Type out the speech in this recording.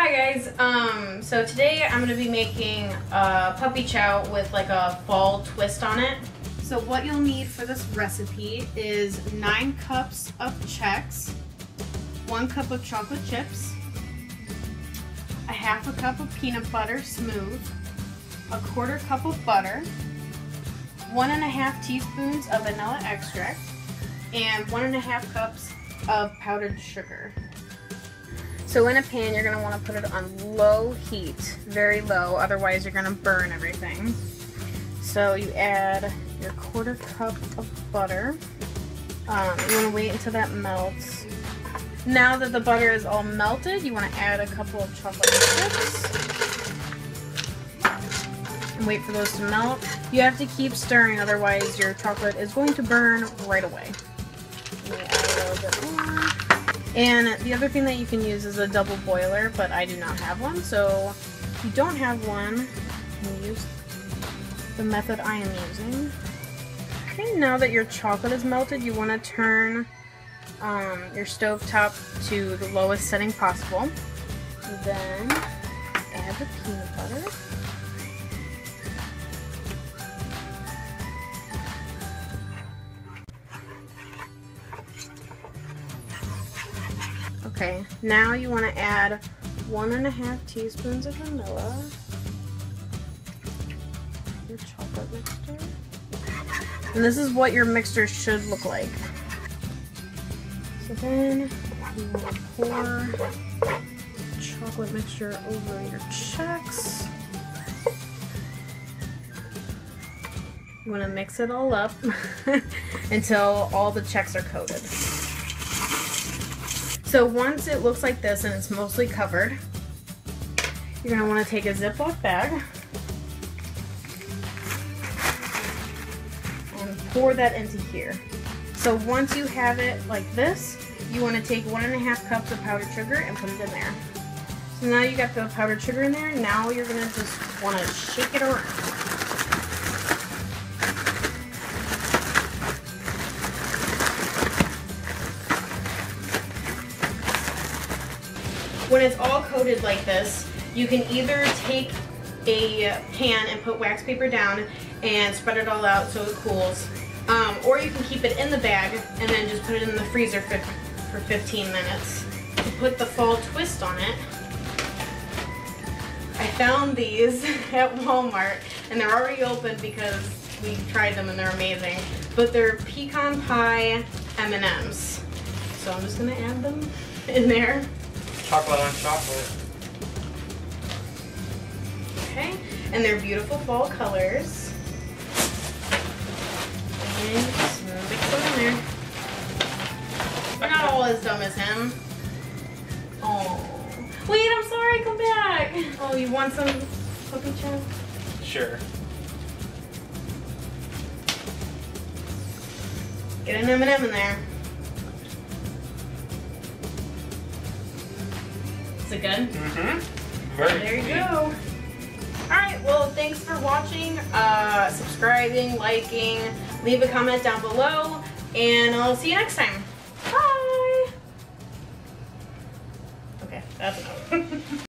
Hi guys, um, so today I'm going to be making a puppy chow with like a fall twist on it. So what you'll need for this recipe is 9 cups of Chex, 1 cup of chocolate chips, a half a cup of peanut butter smooth, a quarter cup of butter, one and a half teaspoons of vanilla extract, and one and a half cups of powdered sugar. So in a pan, you're gonna wanna put it on low heat, very low, otherwise you're gonna burn everything. So you add your quarter cup of butter. Um, you wanna wait until that melts. Now that the butter is all melted, you wanna add a couple of chocolate chips. And wait for those to melt. You have to keep stirring, otherwise your chocolate is going to burn right away. Let me add a little bit more. And the other thing that you can use is a double boiler, but I do not have one. So if you don't have one, use the method I am using. Okay, now that your chocolate is melted, you want to turn um, your stove top to the lowest setting possible. Then add the peanut butter. Okay, now you want to add one and a half teaspoons of vanilla. Your chocolate mixture. And this is what your mixture should look like. So then you want to pour chocolate mixture over your Chex. You want to mix it all up until all the Chex are coated. So once it looks like this and it's mostly covered, you're going to want to take a Ziploc bag and pour that into here. So once you have it like this, you want to take one and a half cups of powdered sugar and put it in there. So now you got the powdered sugar in there, now you're going to just want to shake it around. When it's all coated like this, you can either take a pan and put wax paper down and spread it all out so it cools. Um, or you can keep it in the bag and then just put it in the freezer for, for 15 minutes. To put the fall twist on it, I found these at Walmart and they're already open because we tried them and they're amazing. But they're pecan pie M&Ms. So I'm just gonna add them in there chocolate on chocolate. Okay, and they're beautiful fall colors. And just mix them in there. We're not all as dumb as him. Oh. Wait, I'm sorry, come back. Oh, you want some puppy chow? Sure. Get an M&M in there. Just a? Mm-hmm. Very There you go. Alright, well, thanks for watching, uh, subscribing, liking, leave a comment down below, and I'll see you next time. Bye! Okay, that's enough.